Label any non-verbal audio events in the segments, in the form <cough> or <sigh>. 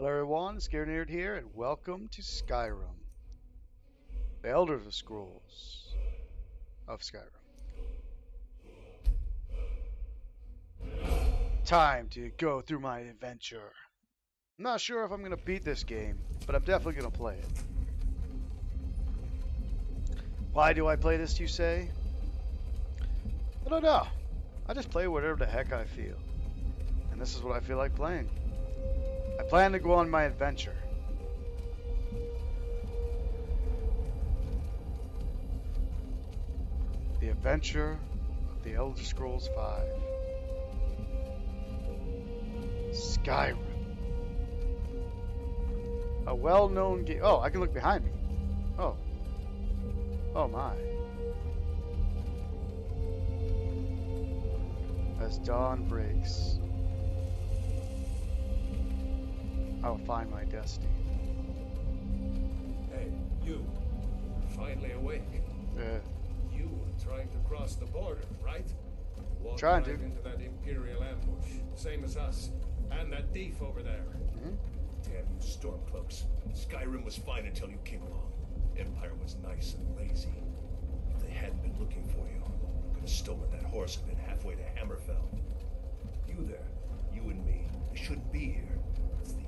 Hello everyone, Scarenerd here, and welcome to Skyrim. The Elder of the Scrolls of Skyrim. Time to go through my adventure. I'm not sure if I'm going to beat this game, but I'm definitely going to play it. Why do I play this, you say? I don't know. I just play whatever the heck I feel. And this is what I feel like playing. I plan to go on my adventure. The Adventure of the Elder Scrolls V. Skyrim. A well-known game. Oh, I can look behind me. Oh. Oh my. As dawn breaks, I will find my destiny. Hey, you. Finally awake. Uh, You were trying to cross the border, right? Walked Trying right to. into that Imperial ambush, same as us. And that thief over there. mhm. Damn you Stormcloaks. Skyrim was fine until you came along. Empire was nice and lazy. If they hadn't been looking for you, you, could have stolen that horse and been halfway to Hammerfell. You there, you and me, we shouldn't be here.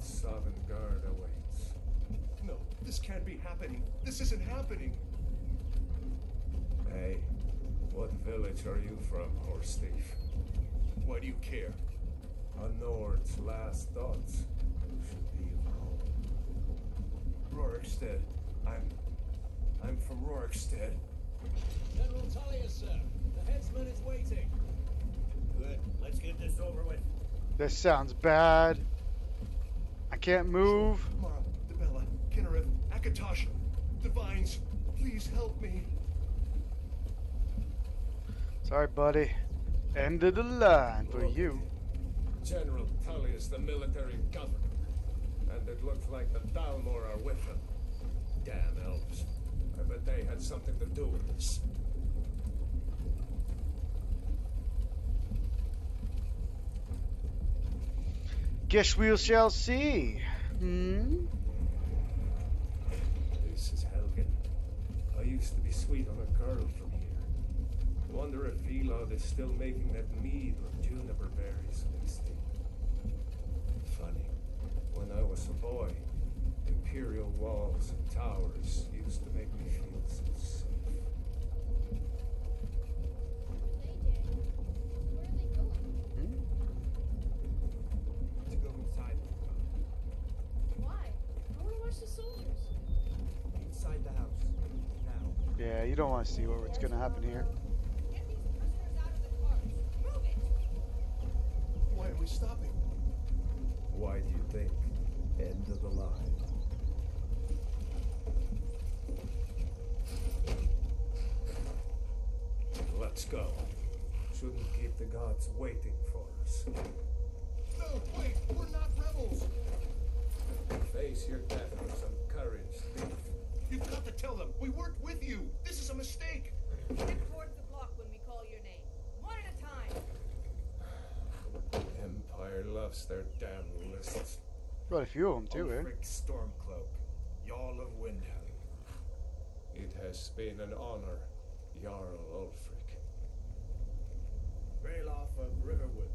but guard awaits. No, this can't be happening. This isn't happening. Hey, what village are you from, horse thief? Why do you care? A Nord's last thoughts should be of home. Rorikstead. I'm. I'm from Rorikstead. General Tullius, sir. The headsman is waiting. Good. Let's get this over with. This sounds bad. I can't move. Mara, Dibella, Kynareth, Akatosh, Divines, please help me. Sorry, buddy. End of the line for you. General Tully is the military governor. And it looks like the Thalmor are with him. Damn elves. I bet they had something to do with this. Guess we shall see. Hmm? This is Helgen. I used to be sweet on a girl from here. Wonder if Vilod is still making that mead with juniper berries mixed. Funny. When I was a boy, imperial walls and towers used to make me feel so safe. Hmm? To go inside. Why? I want to watch the soldiers. Inside the house. Now. Yeah, you don't want to see what's going to happen here. Get these prisoners out of the cars. Move it! Why are we stopping? Why do you think? End of the line. Let's go. Shouldn't keep the gods waiting for us. No, wait, we're not rebels. Face your death with some courage, thief. You've got to tell them we weren't with you. This is a mistake. Step towards the block when we call your name. One at a time. Empire loves their damn lists. Got a few of them too, eh? Stormcloak, Jarl of Windhelm. It has been an honor, Jarl Ulfric. Ralof of Riverwood.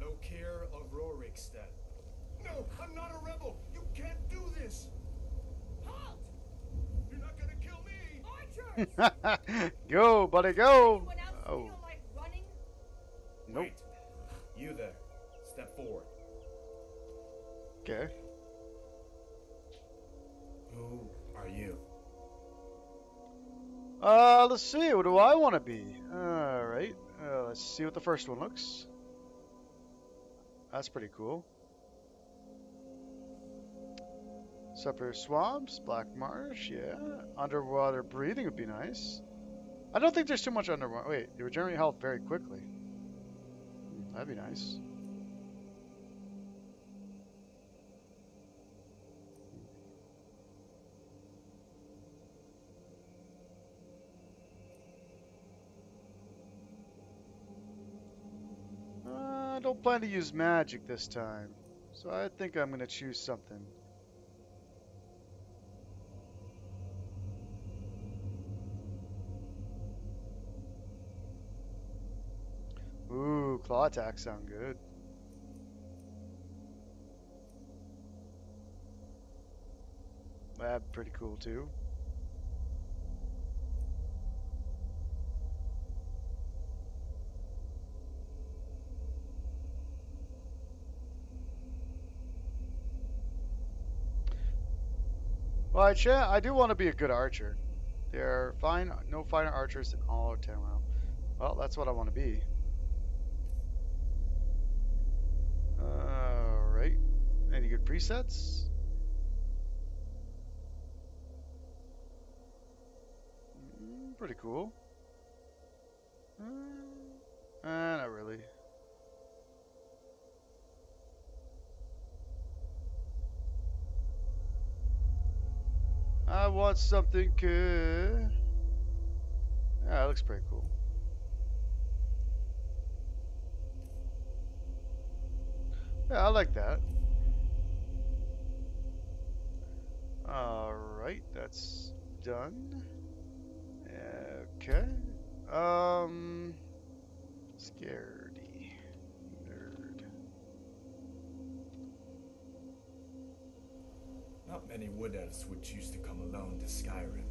Lokir of Rorikstead. No, I'm not a rebel. You can't do this. Halt! You're not gonna kill me. Archers! <laughs> go, buddy, go. Else Oh, like running? nope. Wait. You there. Step forward. Okay. Who are you? Uh, let's see. What do I want to be? All right. Uh, let's see what the first one looks. That's pretty cool. Separate swamps, black marsh, yeah. Underwater breathing would be nice. I don't think there's too much underwater. Wait, you regenerate health very quickly. That'd be nice. Uh, I don't plan to use magic this time, so I think I'm going to choose something. Ooh, claw attacks sound good. That'd pretty cool too. Well, I, I do want to be a good archer. There are fine, no finer archers in all of Tamriel. Well, that's what I want to be. Alright. Good presets? Mm, pretty cool. Uh, uh, not really. I want something good. Yeah, that looks pretty cool. Yeah, I like that. Alright, that's done. Okay. Um scaredy. Nerd. Not many wood elves would choose to come alone to Skyrim.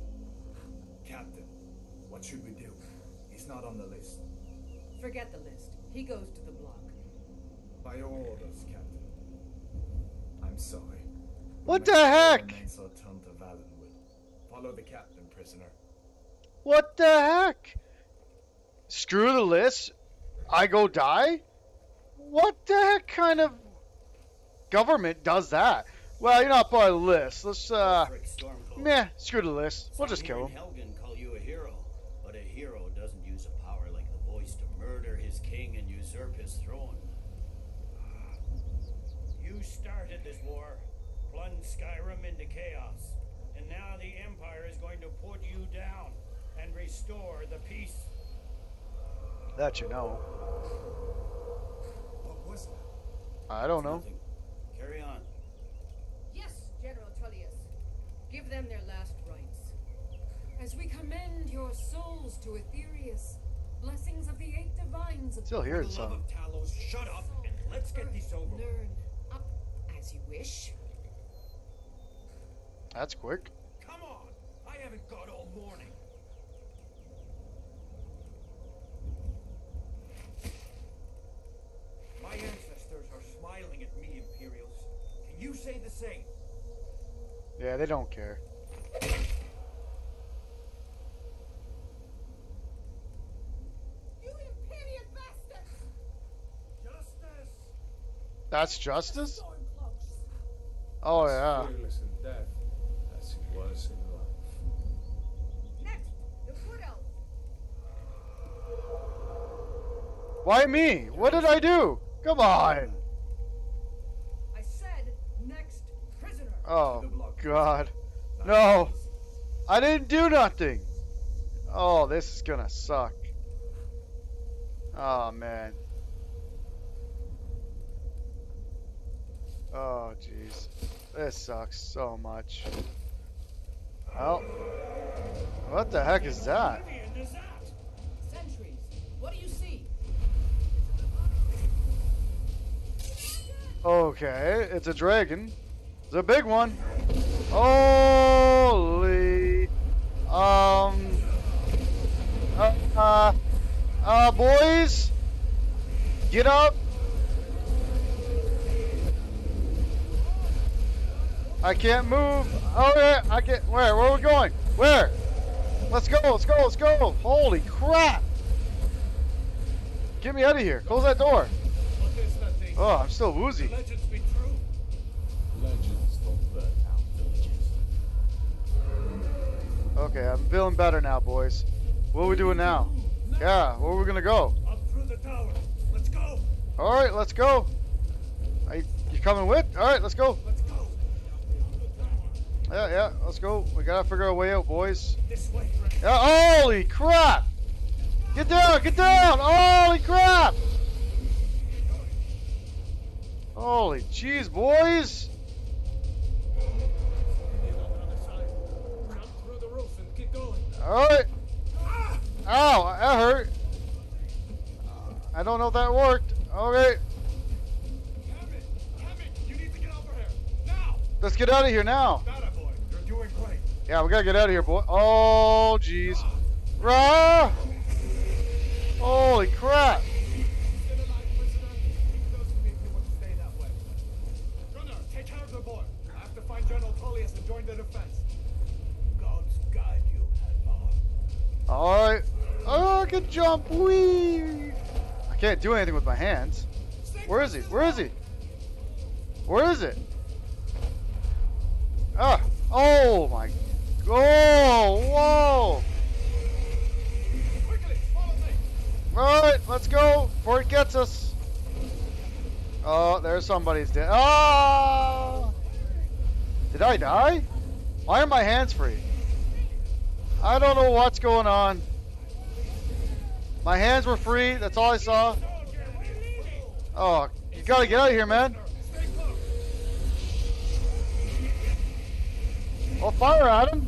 Captain, what should we do? He's not on the list. Forget the list. He goes to the block. By your orders, Captain. I'm sorry. What the heck? remains our tongue to Valenwood. Follow the captain, prisoner. What the heck? Screw the list. I go die? What the heck kind of government does that? Well, you're not part of the list. Let's, uh, meh, screw the list. We'll just kill him. in Helgen call you a hero, but a hero doesn't use a power like the voice to murder his king and usurp his throne. You started this war, plunged Skyrim into chaos, and now the Empire is going to put you down and restore the peace. That you know. What was that? I don't know. Carry on. Yes, General Tullius. Give them their last rites. As we commend your souls to Aetherius, blessings of the eight divines Still For hearing the love some. of Talos, shut up and let's get this over with. Learn up as you wish. That's quick. Come on! I haven't got all morning. My ancestors are smiling at me, Imperials. Can you say the same? Yeah, they don't care. You imperial bastards! Justice! That's justice? Oh, yeah. Death, as he was in life. Next, the Wood Elf. Why me? What did I do? Come on. I said next prisoner. Oh. God. No. I didn't do nothing. Oh, this is gonna suck. Oh, man. Oh, jeez. This sucks so much. Well, what the heck is that? Okay, it's a dragon. It's a big one. Holy. Um. Uh, uh, uh, boys, get up. I can't move. Okay, I can't. Where? Where are we going? Where? Let's go. Let's go. Let's go. Holy crap! Get me out of here. Close that door. What is that thing? Oh, I'm still woozy. Okay, I'm feeling better now, boys. What are we doing now? Yeah, where are we gonna go? Up through the tower. Let's go. All right, let's go. Are you, you coming with? All right, let's go. Let's go. Yeah, yeah, let's go. We gotta figure a way out, boys. This way, Yeah, holy crap! Get down, get down! Holy crap! Holy jeez, boys! In on the other side. Jump through the roof and keep. All right. Ow, that hurt. I don't know if that worked. Okay, let's get out of here now. Yeah, we gotta get out of here, boy. Oh, jeez. Rah! Holy crap! Alright. Oh, I can jump. Whee! I can't do anything with my hands. Where is he? Where is he? Where is it? Ah! Oh my. Oh! Whoa! Alright, let's go before it gets us. Oh, there's somebody's dead. Ah! Did I die? Why are my hands free? I don't know what's going on. My hands were free. That's all I saw. Oh, you gotta get out of here, man. Well, fire at him.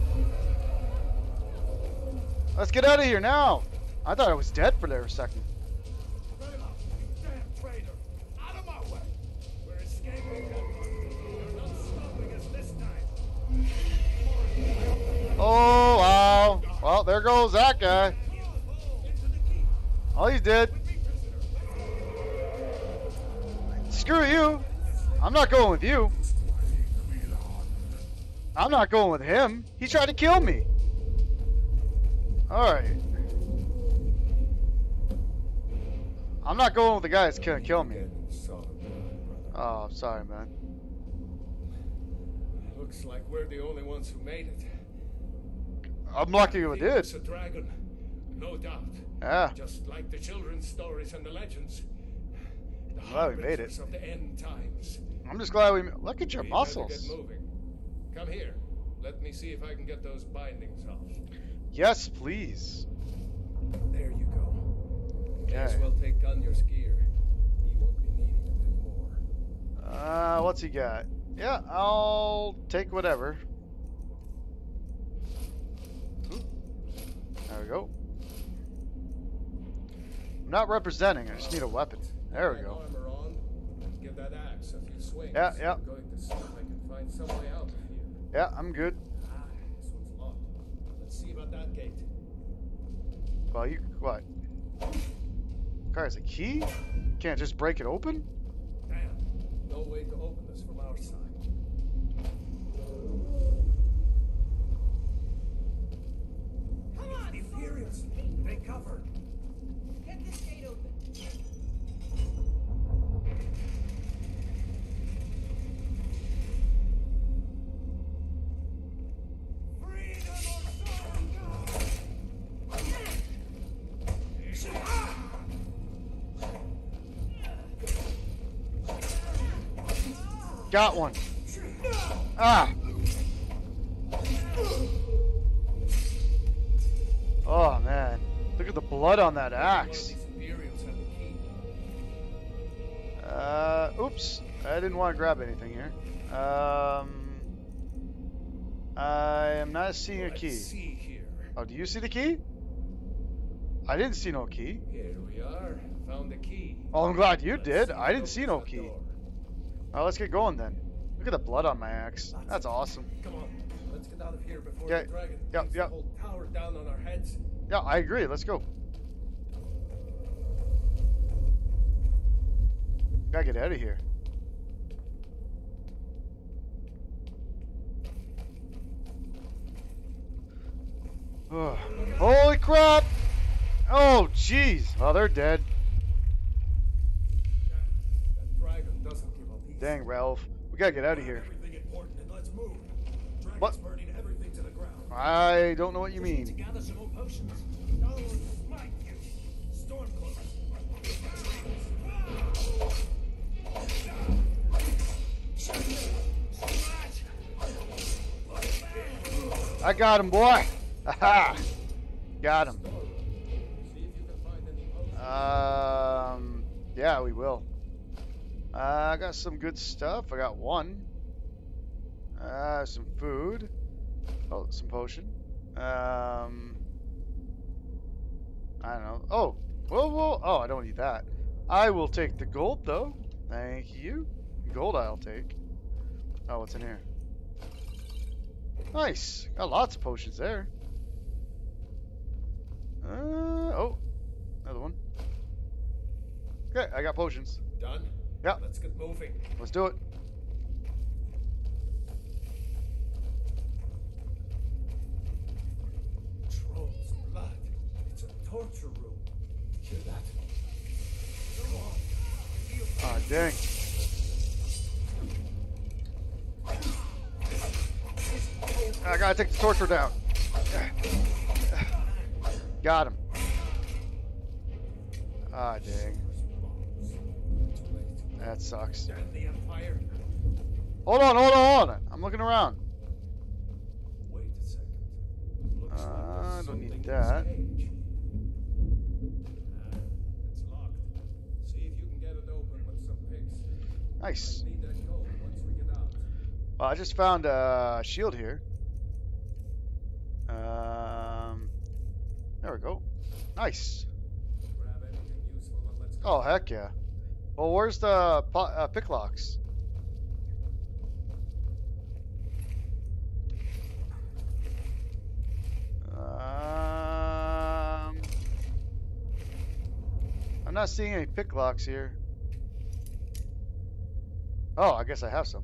Let's get out of here now. I thought I was dead for there a second. Oh, wow. Well, there goes that guy. Key. Oh, he's dead. Screw you. I'm not going with you. I'm not going with him. He tried to kill me. Alright. I'm not going with the guy that's gonna kill me. Oh, sorry, man. Looks like we're the only ones who made it. I'm lucky we did. was a dragon, no doubt. Yeah. Just like the children's stories and the legends. The Well, we made it. of the end times. I'm just glad we. Look at your We muscles. Get moving. Come here. Let me see if I can get those bindings off. Yes, please. There you go. May as well take Gunjar's gear. He won't be needing it anymore. Uh, what's he got? Yeah, I'll take whatever. There we go. I'm not representing, I just need a weapon. There we go. Armor on. Give that axe a few swings. Yeah, yeah. I'm going to see if I can find some way out of here. Yeah, I'm good. Ah, this one's locked. Let's see about that gate. Well, you what? Requires a key? Can't just break it open? Damn. No way to open this from our side. Come on, Imperials. They cover. Get this gate open. Freedom or sorrow! Got one. Ah. Blood on that axe. these Imperials had the key. Uh, oops, I didn't want to grab anything here. Um, I am not seeing a key. Oh, do you see the key? I didn't see no key. Here we are. Found the key. Oh, I'm glad you did. I didn't see no key. All right, let's get going then. Look at the blood on my axe. That's awesome. Come on. Let's get out of here before Yeah, the dragon yeah. the whole tower down on our heads. Yeah, I agree. Let's go. Gotta get out of here. Ugh. Holy crap! Oh, jeez. Oh, they're dead. Dang, Ralph. We gotta get out of here. What? I don't know what you mean. Oh, I got him, boy. Aha. Got him. Um, yeah, we will. Uh, I got some good stuff. I got one. Uh, some food. Oh, some potion. Um, I don't know. Oh, whoa, whoa. Oh, I don't need that. I will take the gold though. Thank you. Gold I'll take. Oh, what's in here? Nice. Got lots of potions there. Uh, oh, another one. Okay, I got potions. Done? Yeah. Let's get moving. Let's do it. Troll's blood. It's a torture room. Hear that? Come on. Ah, dang. I gotta take the torture down. Got him. Ah, dang. That sucks. Damn the Empire. Hold on, hold on, hold on. I'm looking around. Wait a second. Looks Uh, I don't need that. Out. Well, I just found a shield here. Um, there we go. Nice. Oh, heck yeah. Well, where's the uh, pick locks? Um, I'm not seeing any pick locks here. Oh, I guess I have some.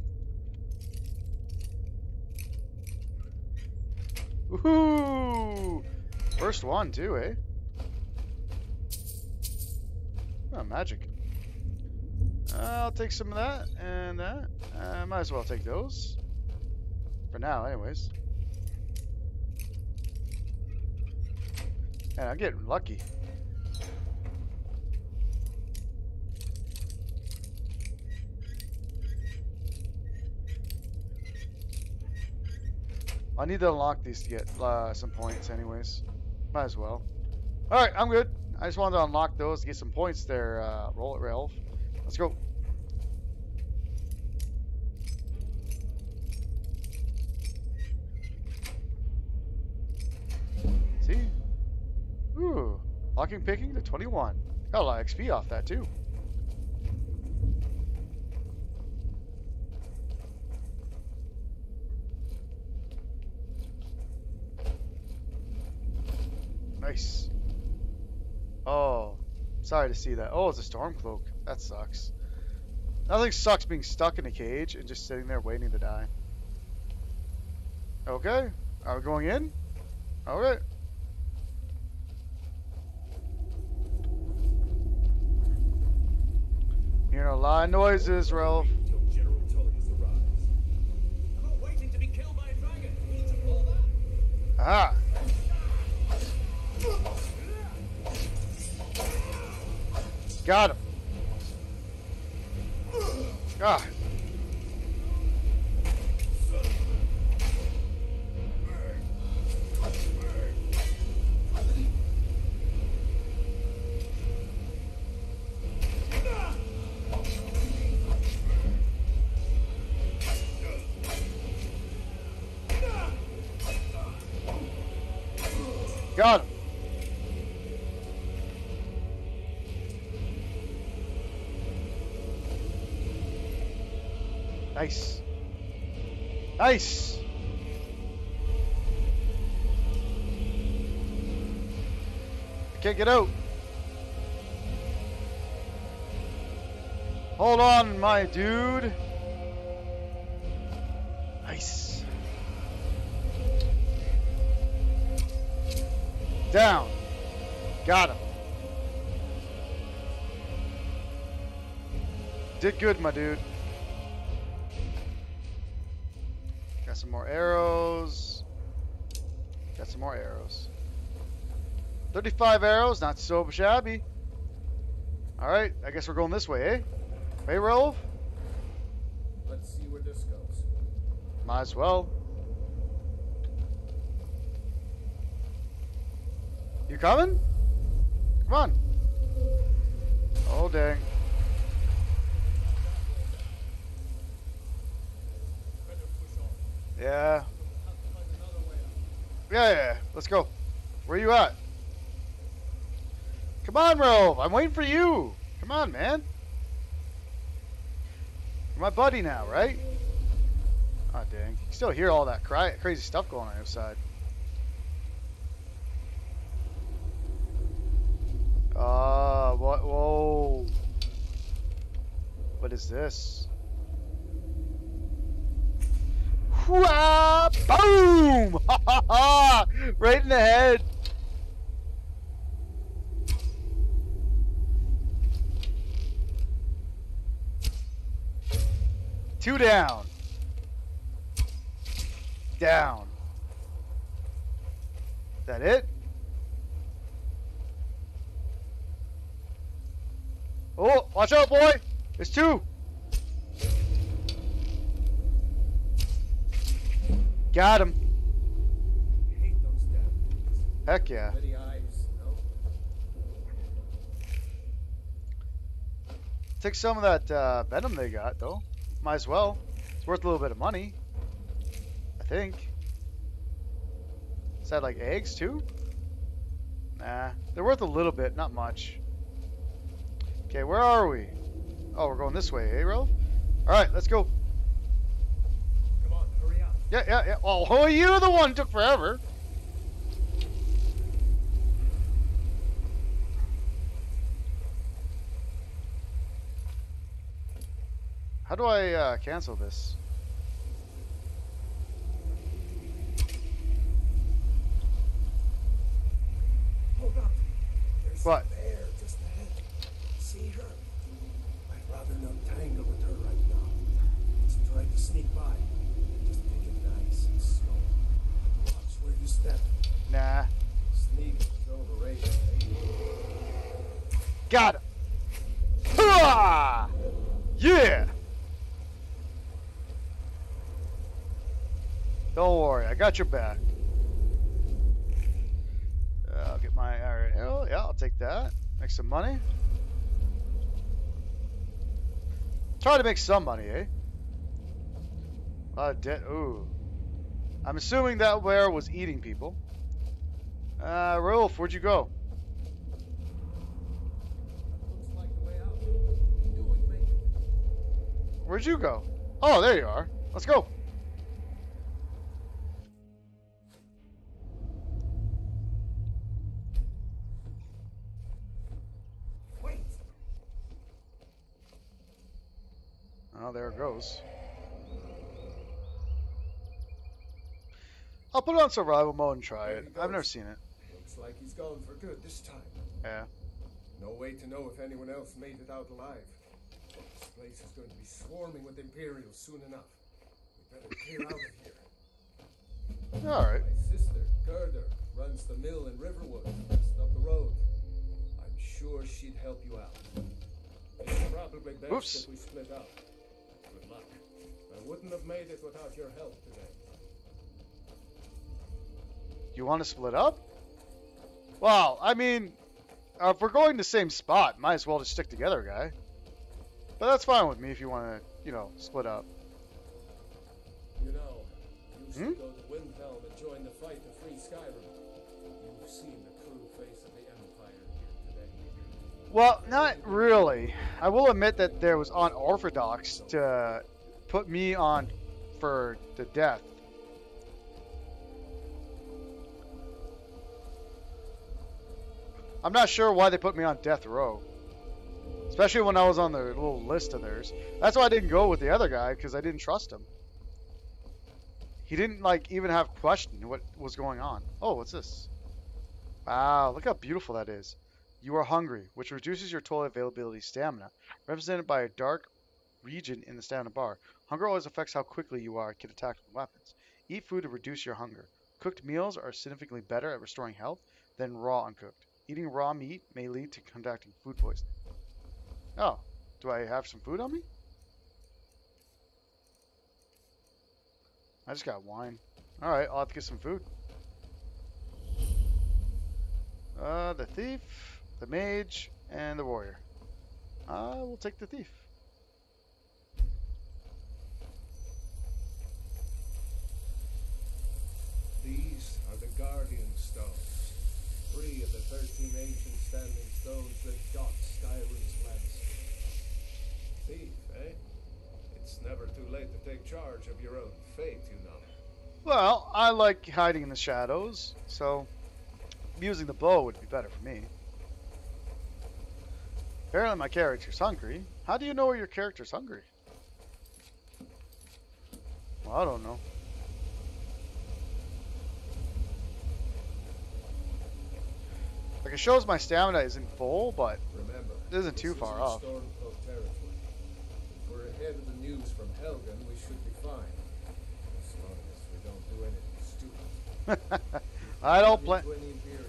Woohoo! First one too, eh? Oh, magic. Uh, I'll take some of that and that. Uh, might as well take those. For now, anyways. And I'm getting lucky. I need to unlock these to get uh, some points anyways. Might as well. Alright, I'm good. I just wanted to unlock those to get some points there, uh, roll it, Ralph. Let's go. See? Ooh. Locking picking to 21. Got a lot of XP off that too. Nice. Oh, sorry to see that. Oh, it's a storm cloak. That sucks. Nothing sucks being stuck in a cage and just sitting there waiting to die. Okay, are we going in? Okay. Hearing a lot of noises, Ralph. Until Got him. Ah. Nice. I can't get out. Hold on, my dude. Nice. Down. Got him. Did good, my dude. Got some more arrows. Got some more arrows. 35 arrows, not so shabby. Alright, I guess we're going this way, eh? Hey, Rolf? Let's see where this goes. Might as well. You coming? Come on. Oh, dang. Better push on. Yeah. Yeah, yeah. Let's go. Where you at? Come on, Rove. I'm waiting for you. Come on, man. You're my buddy now, right? Oh, dang. You can still hear all that cry- crazy stuff going on outside. Ah, what? Whoa. What is this? Boom! Ha ha ha! Right in the head. Two down. Down. Is That it? Oh, watch out, boy! It's two. Got him. Heck yeah. Take some of that uh, venom they got, though. Might as well. It's worth a little bit of money. I think. Is that like eggs, too? Nah. They're worth a little bit, not much. Okay, where are we? Oh, we're going this way, eh, Ralph? Alright, let's go. Come on, hurry up. Yeah, yeah, yeah. Oh, <laughs> you're the one took forever. How do I uh, cancel this? Hold up. There's What? a bear just ahead. See her? I'd rather not tangle with her right now. Let's try to sneak by. Just take it nice and slow. Watch Nah. Sneak is overrated. Got him. Yeah! Don't worry, I got your back. Uh, I'll get my alright arrow. Yeah, I'll take that. Make some money. Try to make some money, eh? A lot of debt. Ooh. I'm assuming that where was eating people. Uh, Rolf, where'd you go? Like the way out. We knew we'd make it. Where'd you go? Oh, there you are. Let's go. Wait! Oh, there it goes. I'll put it on survival mode and try it. I've never seen it. Looks like he's gone for good this time. Yeah. No way to know if anyone else made it out alive. This place is going to be swarming with Imperials soon enough. We better clear out of here. Alright. My sister, Gerdur, runs the mill in Riverwood, just up the road. I'm sure she'd help you out. It's probably best Oops. that we split up. Good luck. I wouldn't have made it without your help today. You want to split up? Well, I mean, uh, if we're going the same spot, might as well just stick together, guy. But that's fine with me if you want to, you know, split up. You know, you should Hmm? go to Windhelm and join the fight to free Skyrim. You've seen the true face of the Empire here today. Well, not really. I will admit that there was unorthodox to put me on for the death. I'm not sure why they put me on death row. Especially when I was on the little list of theirs. That's why I didn't go with the other guy, because I didn't trust him. He didn't, like, even have question what was going on. Oh, what's this? Wow, look how beautiful that is. You are hungry, which reduces your total availability stamina, represented by a dark region in the stamina bar. Hunger always affects how quickly you are get attacked with weapons. Eat food to reduce your hunger. Cooked meals are significantly better at restoring health than raw uncooked. Eating raw meat may lead to contracting food poisoning. Oh, do I have some food on me? I just got wine. Alright, I'll have to get some food. Uh, the thief, the mage, and the warrior. I will take the thief. These are the Guardian Stones. Three of the thirteen ancient standing stones that dot Skyrim's landscape. Thief, eh? It's never too late to take charge of your own fate, you know. Well, I like hiding in the shadows, so using the bow would be better for me. Apparently my character's hungry. How do you know your character's hungry? Well, I don't know. Like it shows my stamina isn't full, but Remember, It isn't too far off. If we're ahead of the news from Helgen, we should be fine. As long as we don't do anything stupid. <laughs> I don't plan. to any Imperials.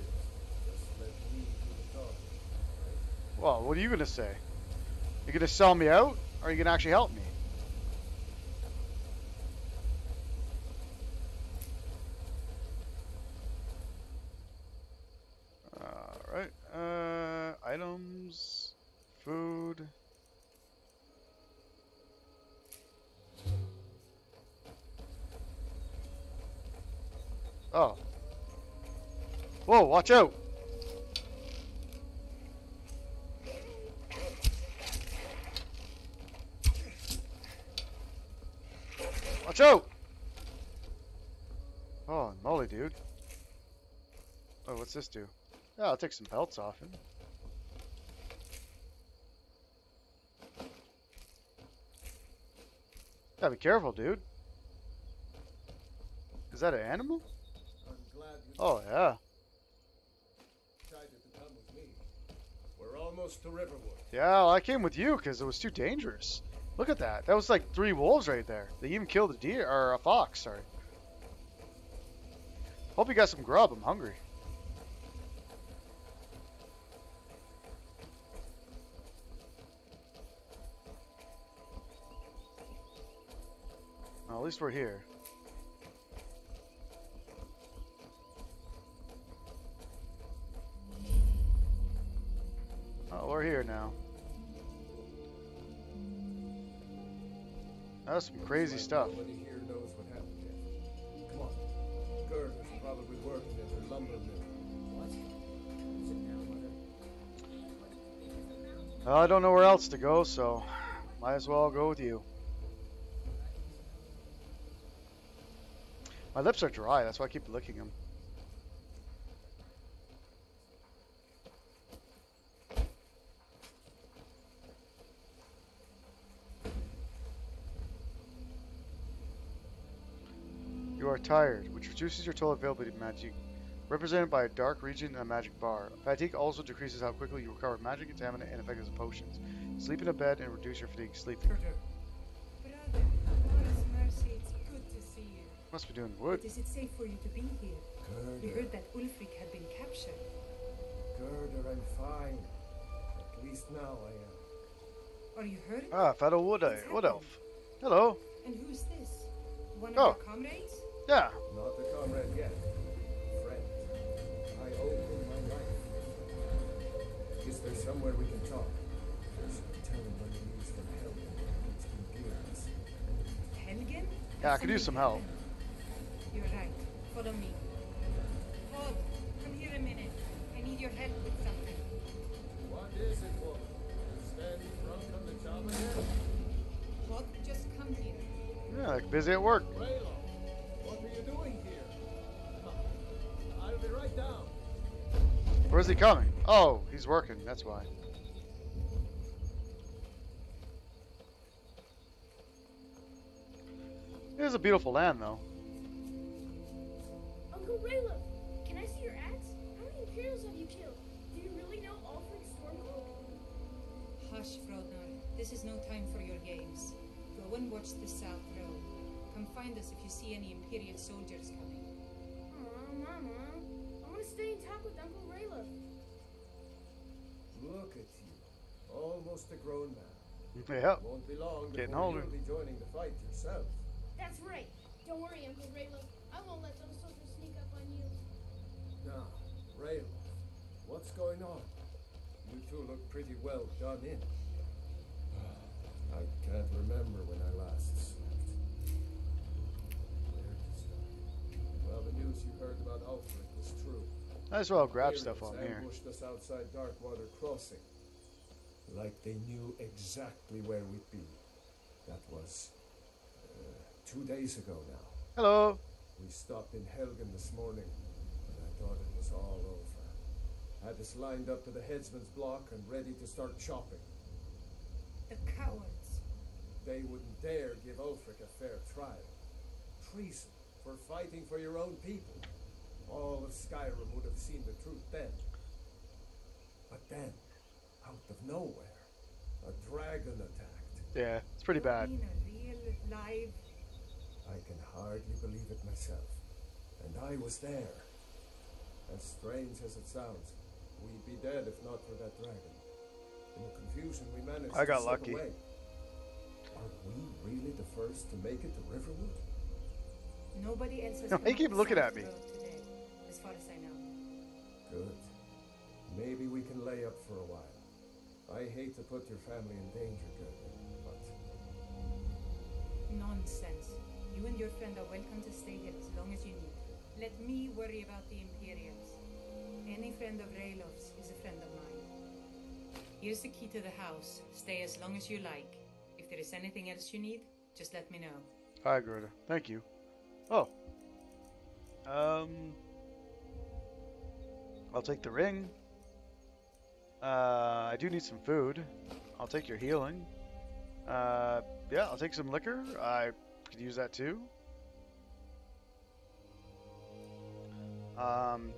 Just let me do the talking. Well, what are you gonna say? You gonna sell me out, or are you gonna actually help me? Alright, uh, items, food. Oh. Whoa, watch out! Watch out! Oh, molly, dude. Oh, what's this do? Yeah, I'll take some pelts off him. Gotta be careful, dude. Is that an animal? I'm glad you Oh, yeah. to come with me. We're almost to Riverwood. Yeah, well, I came with you because it was too dangerous. Look at that. That was like three wolves right there. They even killed a deer, or a fox, sorry. Hope you got some grub. I'm hungry. Well, at least we're here. That's some crazy stuff. Nobody here knows what happened yet. Come on. Gerdur is probably working at her lumber mill. Well, I don't know where else to go, so might as well go with you. My lips are dry, that's why I keep licking them. Tired, which reduces your total availability of magic, represented by a dark region and a magic bar. Fatigue also decreases how quickly you recover magic, contaminant and effectiveness of potions. Sleep in a bed and reduce your fatigue sleeping. Brother, God's mercy, it's good to see you. Must be doing wood. But is it safe for you to be here? We heard that Ulfric had been captured. Gerdur, I'm fine. At least now I am. Are you hurt? Ah, fellow wood, What's wood elf. Hello. And who's this? One of Oh. your comrades? Yeah. Not the comrade yet. Friend. I owe him my life. Is there somewhere we can talk? Tell him what he needs from help. It's Imperials. Helgen? Yeah, I could use some help. You're right. Follow me. Hod, come here a minute. I need your help with something. What is it, woman? Standing drunk on the job again? Hod, just come here. Yeah, like busy at work. Ralof, Where's he coming? Oh, he's working. That's why. It is a beautiful land, though. Uncle Ralof, can I see your axe? How many Imperials have you killed? Do you really know Ulfric Stormcloak? Hush, Frodnar. This is no time for your games. Go and watch the South Road. Come find us if you see any Imperial soldiers coming. Aw, Mama. I want to stay and talk with Uncle Ralof. Look at you. Almost a grown man. Yeah. Won't be long Getting older. you'll be joining the fight yourself. That's right. Don't worry, Uncle Ralof. I won't let those soldiers sneak up on you. Now, Ralof, what's going on? You two look pretty well done in. I can't remember when I last slept. Where to? Well, the news you heard about Ulfric was true. Might as well grab Imperials stuff on here. ambushed us outside Darkwater Crossing. Like they knew exactly where we'd be. That was uh, two days ago now. Hello. We stopped in Helgen this morning, and I thought it was all over. Had us lined up to the headsman's block and ready to start chopping. The cowards. They wouldn't dare give Ulfric a fair trial. Treason for fighting for your own people. All of Skyrim would have seen the truth then. But then, out of nowhere, a dragon attacked. Yeah, it's pretty bad. In a real, live. I can hardly believe it myself. And I was there. As strange as it sounds, we'd be dead if not for that dragon. In the confusion, we managed I got to slip lucky. away. Are we really the first to make it to Riverwood? Nobody else has No, he keep looking at me. Road Good. Maybe we can lay up for a while. I hate to put your family in danger, Gerdur, but Nonsense. You and your friend are welcome to stay here as long as you need. Let me worry about the Imperials. Any friend of Ralof's is a friend of mine. Here's the key to the house. Stay as long as you like. If there is anything else you need, just let me know. Hi, Greta. Thank you. Oh. Um. I'll take the ring. Uh, I do need some food. I'll take your healing. Uh, yeah, I'll take some liquor. I could use that too. Um,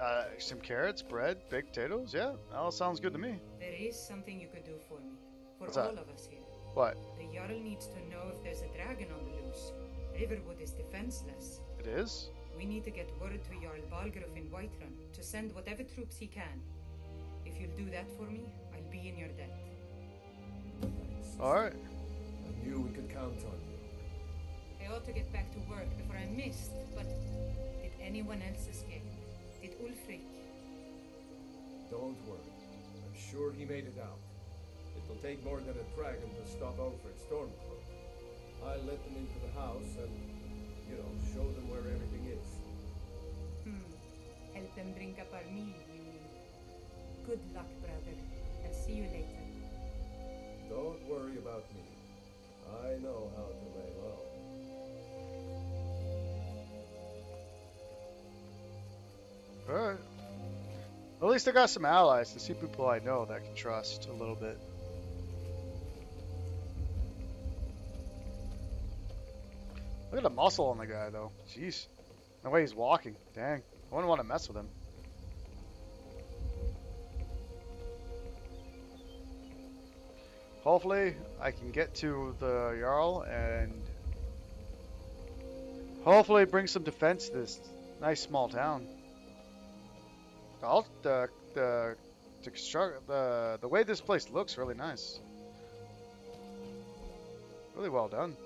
uh, some carrots, bread, baked potatoes. Yeah, that all sounds good to me. There is something you could do for me. For What's all that? of us here. What? The Jarl needs to know if there's a dragon on the loose. Riverwood is defenseless. It is? We need to get word to Jarl Balgruuf in Whiterun to send whatever troops he can. If you'll do that for me, I'll be in your debt. Alright. I knew we could count on you. I ought to get back to work before I missed, but did anyone else escape? Did Ulfric? Don't worry. I'm sure he made it out. It'll take more than a dragon to stop Ulfric Stormcloak. I'll let them into the house and, you know, show them where everything is. Help them drink up our meal, you mean? Good luck, brother. I'll see you later. Don't worry about me. I know how to lay low. Alright. At least I got some allies to see people I know that I can trust a little bit. Look at the muscle on the guy though. Jeez. The way he's walking. Dang. I wouldn't want to mess with him. Hopefully I can get to the Jarl and hopefully bring some defense to this nice small town. All the the the the the way this place looks really nice. Really well done.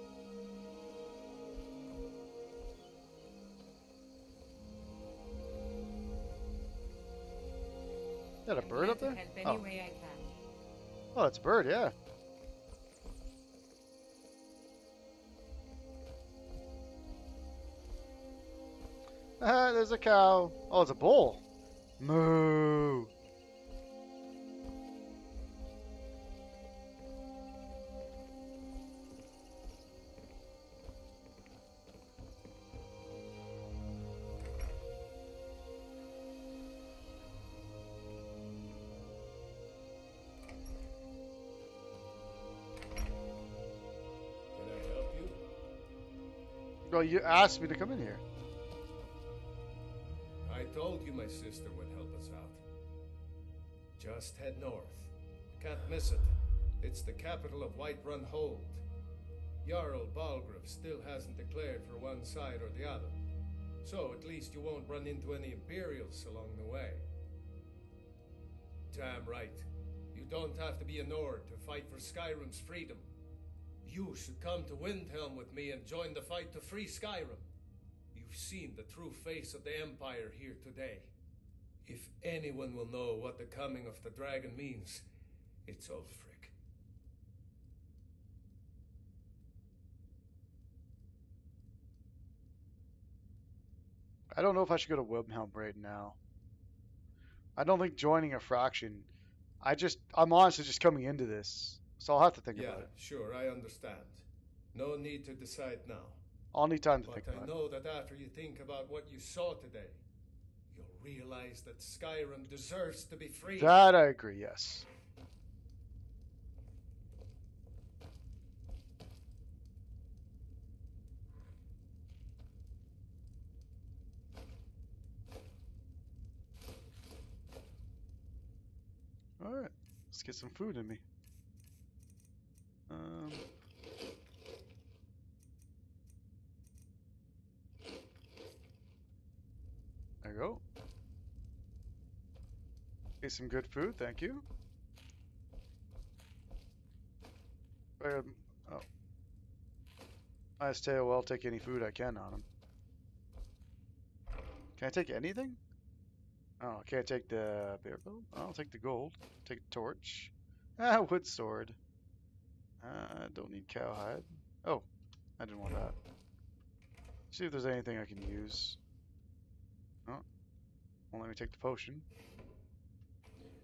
Is that a bird up there? Oh. any way I can. oh, that's a bird, yeah. Ah, there's a cow. Oh, it's a bull. Moo. Well, you asked me to come in here. I told you my sister would help us out. Just head north. Can't miss it. It's the capital of Whiterun Hold. Jarl Balgruuf still hasn't declared for one side or the other. So at least you won't run into any Imperials along the way. Damn right. You don't have to be a Nord to fight for Skyrim's freedom. You should come to Windhelm with me and join the fight to free Skyrim. You've seen the true face of the Empire here today. If anyone will know what the coming of the dragon means, it's Ulfric. I don't know if I should go to Windhelm right now. I don't think joining a fraction. I just, I'm honestly just coming into this, so I'll have to think yeah, about it. Yeah, sure, I understand. No need to decide now. I'll need time to think But I about it. know that after you think about what you saw today, you'll realize that Skyrim deserves to be free. That I agree. Yes. All right, let's get some food in me. Um, there you go. Get some good food, thank you. Um, oh. I stay well, I'll take any food I can on him. Can I take anything? Oh, can I take the bear? I'll take the gold. Take the torch. <laughs> Ah, wood sword. Uh, don't need cowhide. Oh, I didn't want that. See if there's anything I can use. Oh, won't let me take the potion.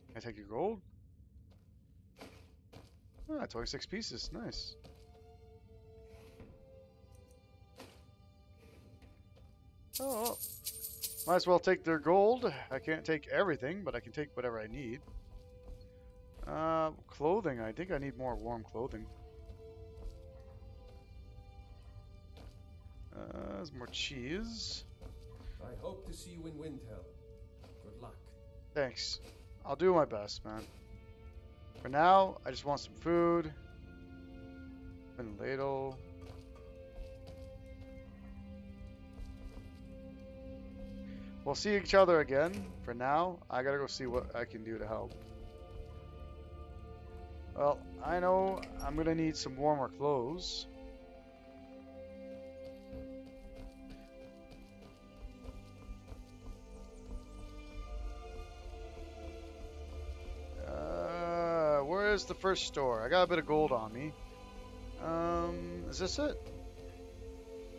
Can I take your gold? Ah, 26 pieces. Nice. Oh, might as well take their gold. I can't take everything, but I can take whatever I need. Uh, clothing. I think I need more warm clothing. Uh, there's more cheese. I hope to see you in Windhelm. Good luck. Thanks. I'll do my best, man. For now, I just want some food. And ladle. We'll see each other again. For now, I gotta go see what I can do to help. Well, I know I'm gonna need some warmer clothes. Uh, where is the first store? I got a bit of gold on me. Um, is this it?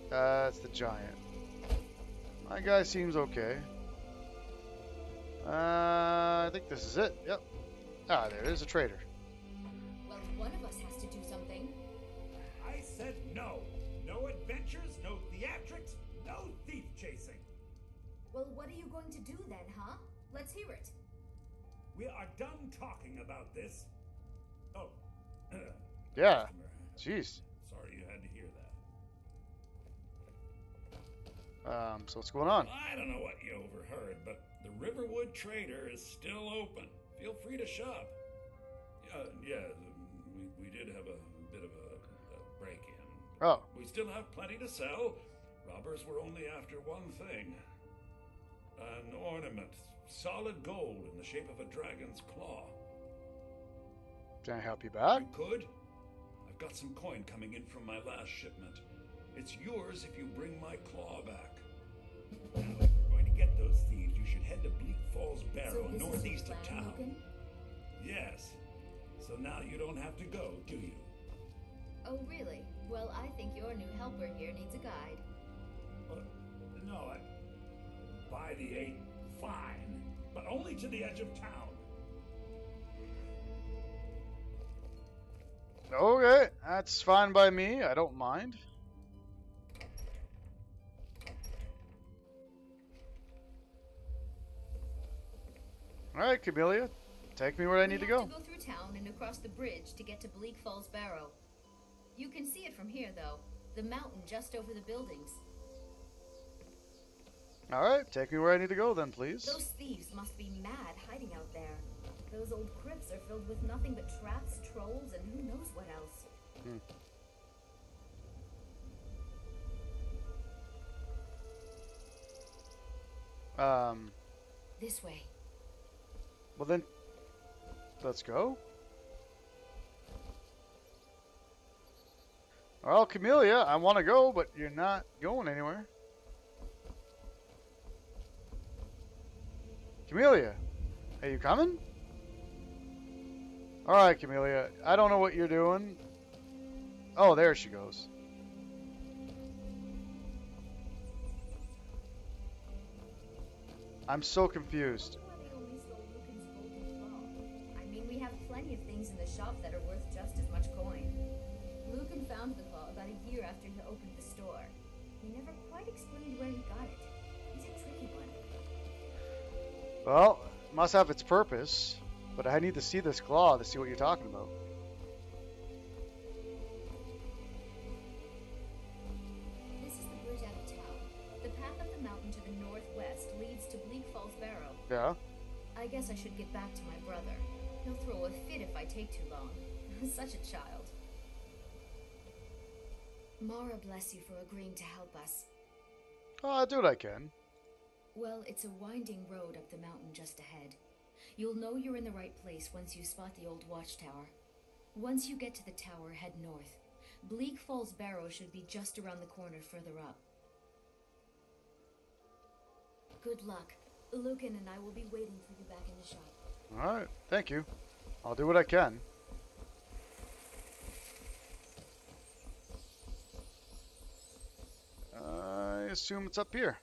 That's the giant. My guy seems okay. Uh, I think this is it. Yep. Ah, there is a trader. No. No adventures, no theatrics, no thief chasing. Well, what are you going to do then, huh? Let's hear it. We are done talking about this. Oh. <clears throat> Yeah. Jeez. Sorry you had to hear that. Um, so what's going on? I don't know what you overheard, but the Riverwood Trader is still open. Feel free to shop. Yeah, yeah, we, we did have a bit of a, a break in. Oh, We still have plenty to sell. Robbers were only after one thing an ornament, solid gold in the shape of a dragon's claw. can I help you back? Could? I've got some coin coming in from my last shipment. It's yours if you bring my claw back. Now, if you're going to get those thieves, you should head to Bleak Falls Barrow, so northeast of town. Logan? Yes. So now you don't have to go, do you? Oh, really? Well, I think your new helper here needs a guide. Well, no, I. By the eight, fine. But only to the edge of town. Okay, that's fine by me. I don't mind. Alright, Camilla. Take me where I need to go. to go through town and across the bridge to get to Bleak Falls Barrow. You can see it from here, though. The mountain just over the buildings. Alright, take me where I need to go then, please. Those thieves must be mad hiding out there. Those old crypts are filled with nothing but traps, trolls, and who knows what else. Um, This way. well then, let's go. Well, Camilla, I want to go, but you're not going anywhere. Camilla, are you coming? All right, Camilla. I don't know what you're doing. Oh, there she goes. I'm so confused. I mean, we have plenty of things in the shop that Well, it must have its purpose, but I need to see this claw to see what you're talking about. This is the bridge out of town. The path up the mountain to the northwest leads to Bleak Falls Barrow. Yeah. I guess I should get back to my brother. He'll throw a fit if I take too long. <laughs> Such a child. Mara bless you for agreeing to help us. Oh, I'll do what I can. Well, it's a winding road up the mountain just ahead. You'll know you're in the right place once you spot the old watchtower. Once you get to the tower, head north. Bleak Falls Barrow should be just around the corner further up. Good luck. Lucan and I will be waiting for you back in the shop. All right. Thank you. I'll do what I can. I assume it's up here.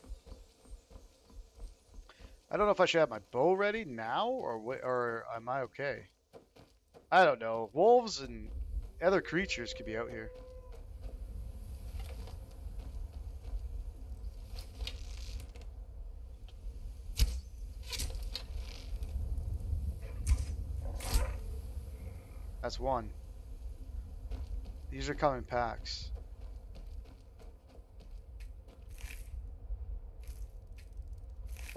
I don't know if I should have my bow ready now or or am I okay? I don't know. Wolves and other creatures could be out here. That's one. These are coming packs.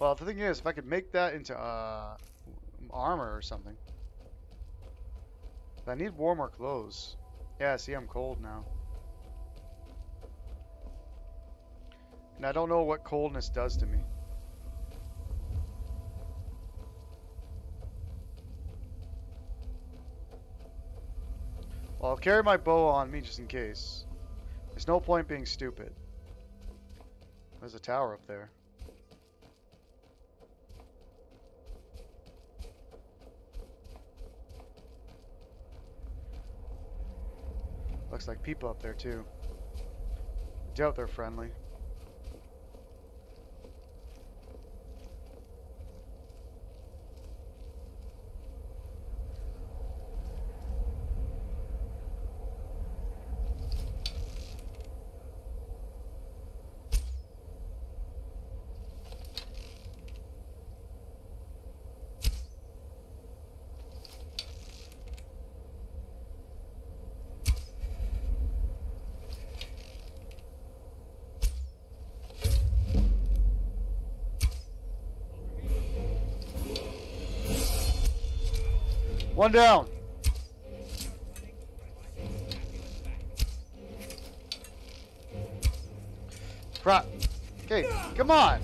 Well, the thing is, if I could make that into uh, armor or something. But I need warmer clothes. Yeah, see, I'm cold now. And I don't know what coldness does to me. Well, I'll carry my bow on me just in case. There's no point being stupid. There's a tower up there. Looks like people up there too. Doubt they're friendly. One down. Crap. Okay, come on.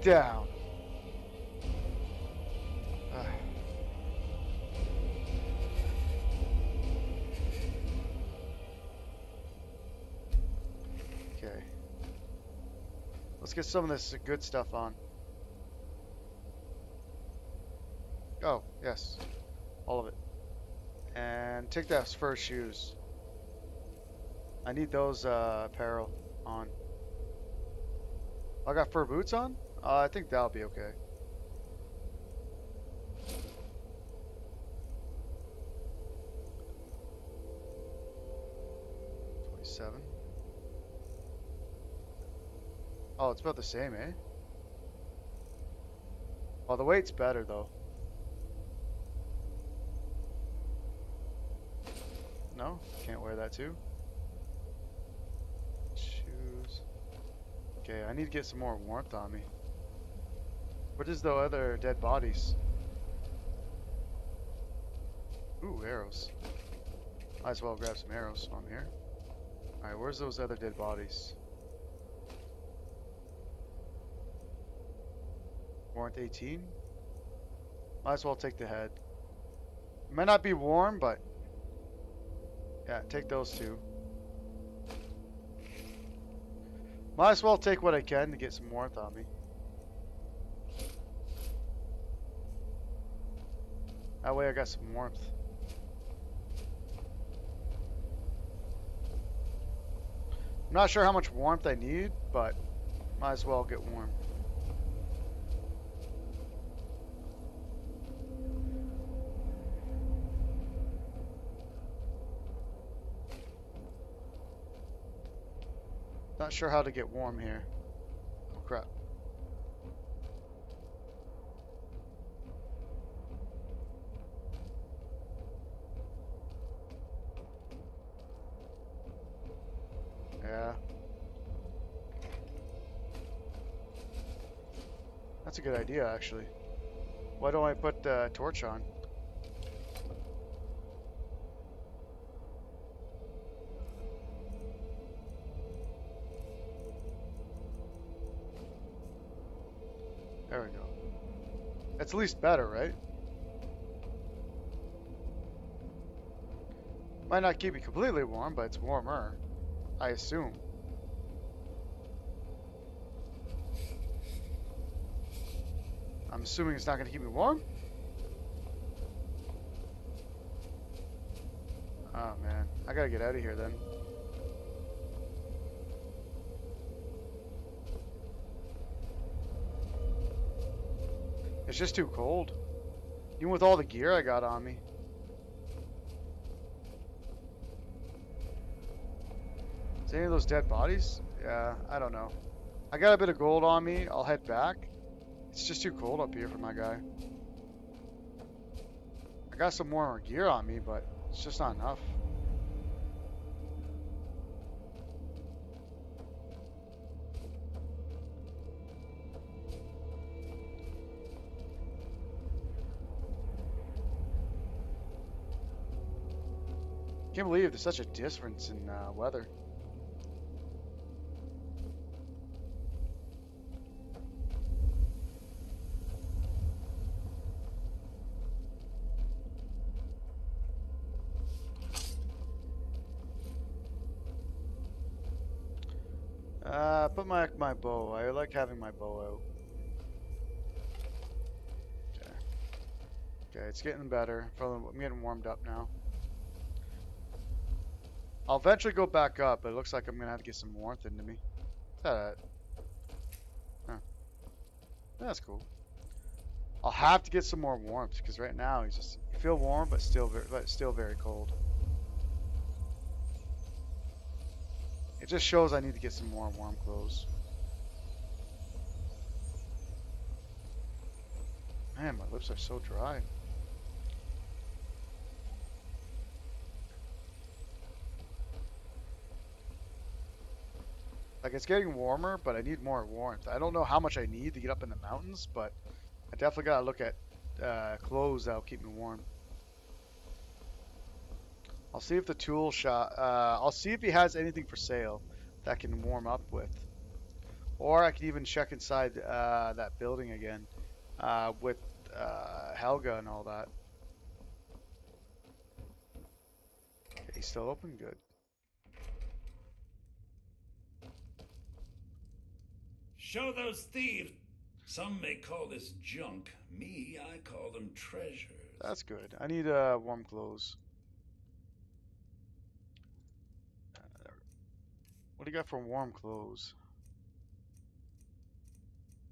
Takedown. Ah. Okay. Let's get some of this good stuff on. Oh, yes. All of it. And take that fur shoes. I need those uh, apparel on. I got fur boots on? Uh, I think that'll be okay. Twenty-seven. Oh, it's about the same, eh? Oh, the weight's better though. No, can't wear that too. Shoes. Okay, I need to get some more warmth on me. What is the other dead bodies? Ooh, arrows. Might as well grab some arrows while I'm here. Alright, where's those other dead bodies? Warrant 18? Might as well take the head. Might not be warm, but... Yeah, take those two. Might as well take what I can to get some warmth on me. That way I got some warmth. I'm not sure how much warmth I need, but might as well get warm. Not sure how to get warm here. Oh crap. Yeah. That's a good idea, actually. Why don't I put the uh, torch on? There we go. That's at least better, right? Might not keep you completely warm, but it's warmer. I assume. I'm assuming it's not going to keep me warm. Oh man, I gotta get out of here then. It's just too cold. Even with all the gear I got on me. Is any of those dead bodies? Yeah, I don't know. I got a bit of gold on me. I'll head back. It's just too cold up here for my guy. I got some more gear on me, but it's just not enough. Can't believe there's such a difference in uh, weather. Uh, put my my bow. I like having my bow out. Okay. Okay, it's getting better. I'm getting warmed up now. I'll eventually go back up, but it looks like I'm gonna have to get some warmth into me. That? Huh. That's cool. I'll have to get some more warmth because right now he's just you feel warm, but still very, but still very cold. Just shows I need to get some more warm clothes. Man, my lips are so dry. Like it's getting warmer, but I need more warmth. I don't know how much I need to get up in the mountains, but I definitely gotta look at uh, clothes that'll keep me warm. I'll see if the tool shop. Uh, I'll see if he has anything for sale that I can warm up with, or I can even check inside uh, that building again uh, with uh, Helga and all that. Okay, he's still open. Good. Show those thieves. Some may call this junk. Me, I call them treasures. That's good. I need uh, warm clothes. Uh, what do you got for warm clothes?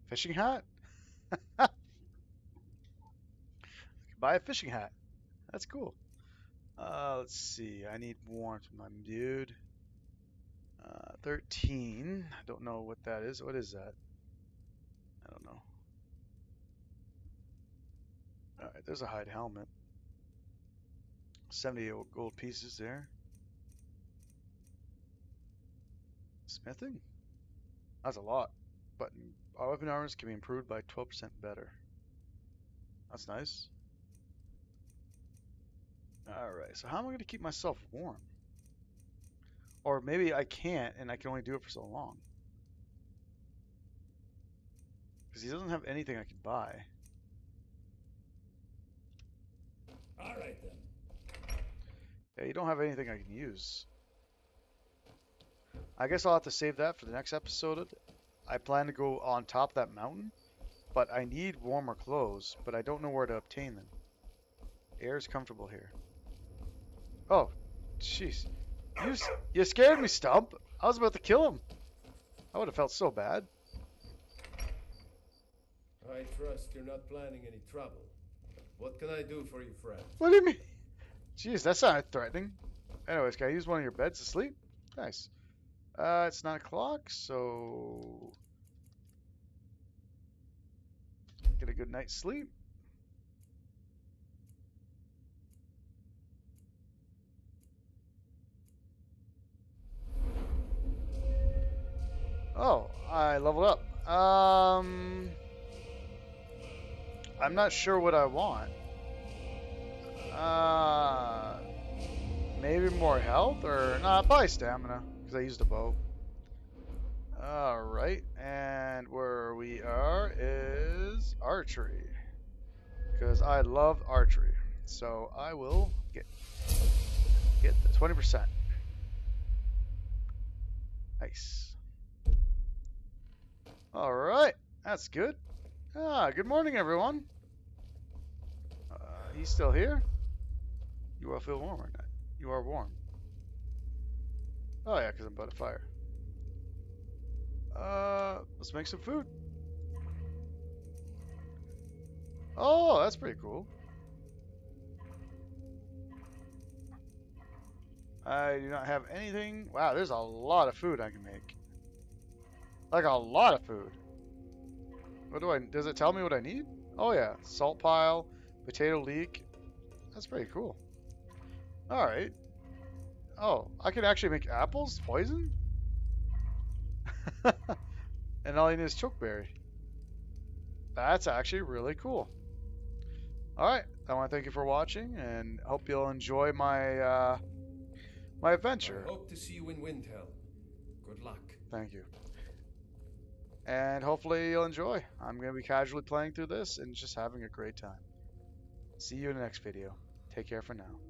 Fishing hat? <laughs> Buy a fishing hat. That's cool. Uh, let's see. I need warmth, my dude. 13. I don't know what that is. What is that? I don't know. Alright, there's a hide helmet. 70 gold pieces there. Smithing? That's a lot. But our weapon armors can be improved by 12% better. That's nice. Alright, so how am I going to keep myself warm? Or maybe I can't and I can only do it for so long. Because he doesn't have anything I can buy. Alright then. Yeah, you don't have anything I can use. I guess I'll have to save that for the next episode. I plan to go on top of that mountain, but I need warmer clothes, but I don't know where to obtain them. Air is comfortable here. Oh, jeez. You, you scared me, Stump. I was about to kill him. I would have felt so bad. I trust you're not planning any trouble. What can I do for you, friend? What do you mean? Jeez, that sounded threatening. Anyways, can I use one of your beds to sleep? Nice. Uh, it's 9 o'clock, so... Get a good night's sleep. Oh, I leveled up. Um, I'm not sure what I want. Uh, maybe more health or nah, probably stamina because I used a bow. All right, and where we are is archery because I love archery. So I will get get the 20%. Nice. All right, that's good. Ah, good morning, everyone. Uh, he's still here. You all feel warm or not? You are warm. Oh yeah, because I'm about the fire. Uh, let's make some food. Oh, that's pretty cool. I do not have anything. Wow, there's a lot of food I can make. Like a lot of food. What do I, does it tell me what I need? Oh yeah, salt pile, potato leek. That's pretty cool. Alright. Oh, I can actually make apples poison? <laughs> and all I need is chokeberry. That's actually really cool. Alright, I want to thank you for watching and hope you'll enjoy my uh, my adventure. I hope to see you in Windhelm. Good luck. Thank you. And hopefully you'll enjoy. I'm going to be casually playing through this and just having a great time. See you in the next video. Take care for now.